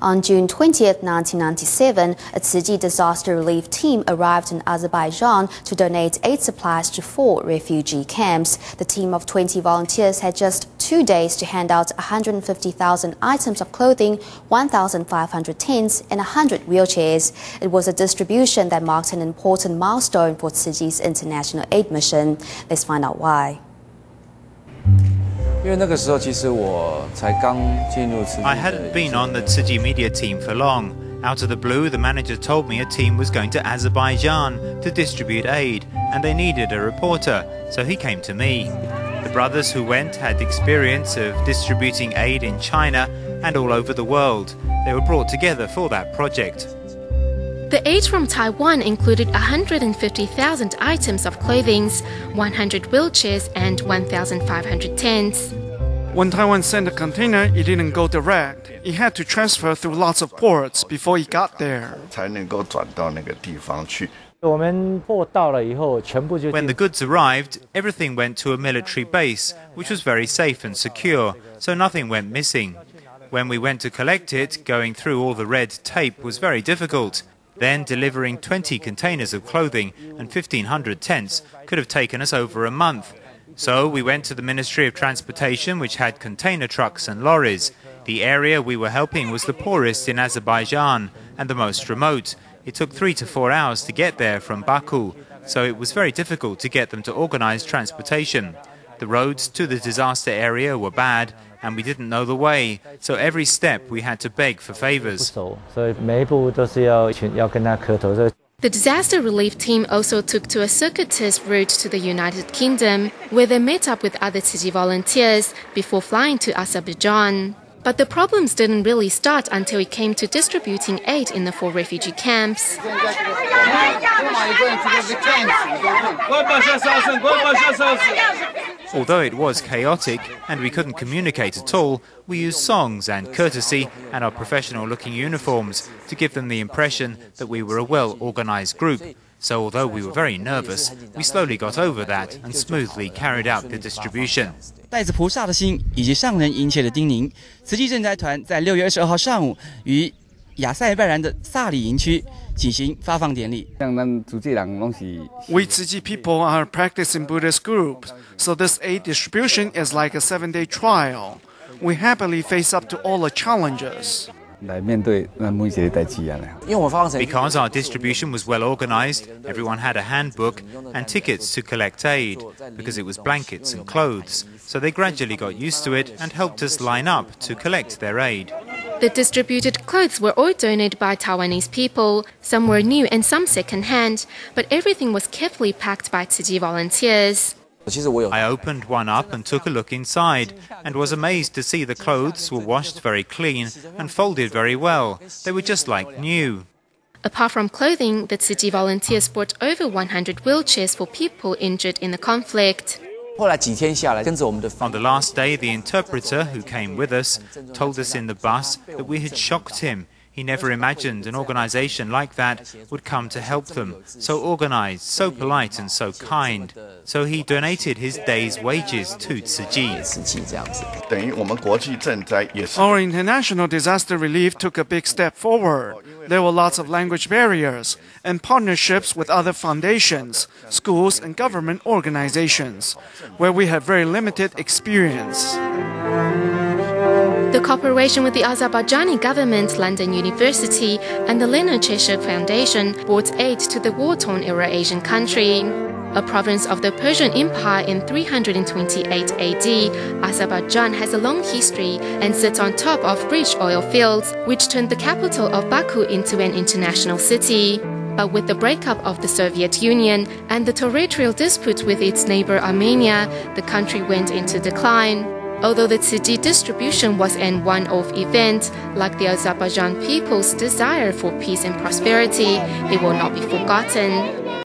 On June 20, 1997, a Chi disaster relief team arrived in Azerbaijan to donate aid supplies to four refugee camps. The team of 20 volunteers had just two days to hand out 150,000 items of clothing, 1,500 tents, and 100 wheelchairs. It was a distribution that marked an important milestone for Chi's international aid mission. Let's find out why. I hadn't been on the Tzu Chi media team for long. Out of the blue, the manager told me a team was going to Azerbaijan to distribute aid, and they needed a reporter, so he came to me. The brothers who went had experience of distributing aid in China and all over the world. They were brought together for that project. The aid from Taiwan included 150,000 items of clothing, 100 wheelchairs, and 1,500 tents. When Taiwan sent a container, it didn't go direct. It had to transfer through lots of ports before it got there. When the goods arrived, everything went to a military base, which was very safe and secure, so nothing went missing. When we went to collect it, going through all the red tape was very difficult. Then delivering 20 containers of clothing and 1,500 tents could have taken us over a month. So we went to the Ministry of Transportation, which had container trucks and lorries. The area we were helping was the poorest in Azerbaijan and the most remote. It took three to four hours to get there from Baku, so it was very difficult to get them to organize transportation. The roads to the disaster area were bad, and we didn't know the way, so every step we had to beg for favors. The disaster relief team also took to a circuitous route to the United Kingdom, where they met up with other Tzu Chi volunteers before flying to Azerbaijan. But the problems didn't really start until it came to distributing aid in the four refugee camps. Although it was chaotic and we couldn't communicate at all, we used songs and courtesy and our professional looking uniforms to give them the impression that we were a well organized group. So although we were very nervous, we slowly got over that and smoothly carried out the distribution. 带着菩萨的心以及上人殷切的叮咛，慈济赈灾团在六月二十二号上午于 亚塞拜然的萨里营区举行发放典礼。We Tzu Chi people are practicing Buddhist groups, so this aid distribution is like a seven-day trial. We happily face up to all the challenges. Because our distribution was well organized, everyone had a handbook and tickets to collect aid, because it was blankets and clothes, so they gradually got used to it and helped us line up to collect their aid. The distributed clothes were all donated by Taiwanese people. Some were new and some second-hand, but everything was carefully packed by Chi volunteers. I opened one up and took a look inside and was amazed to see the clothes were washed very clean and folded very well. They were just like new. Apart from clothing, the Chi volunteers brought over 100 wheelchairs for people injured in the conflict. On the last day, the interpreter who came with us told us in the bus that we had shocked him. He never imagined an organization like that would come to help them. So organized, so polite, and so kind. So he donated his day's wages to Tzu Chi. Our international disaster relief took a big step forward. There were lots of language barriers and partnerships with other foundations, schools, and government organizations, where we have very limited experience. The cooperation with the Azerbaijani government, London University, and the Leonard Cheshire Foundation brought aid to the war-torn Eurasian country. A province of the Persian Empire in 328 AD, Azerbaijan has a long history and sits on top of rich oil fields, which turned the capital of Baku into an international city. But with the breakup of the Soviet Union and the territorial dispute with its neighbor Armenia, the country went into decline. Although the Chi distribution was an one-off event, like the Azerbaijan people's desire for peace and prosperity, it will not be forgotten.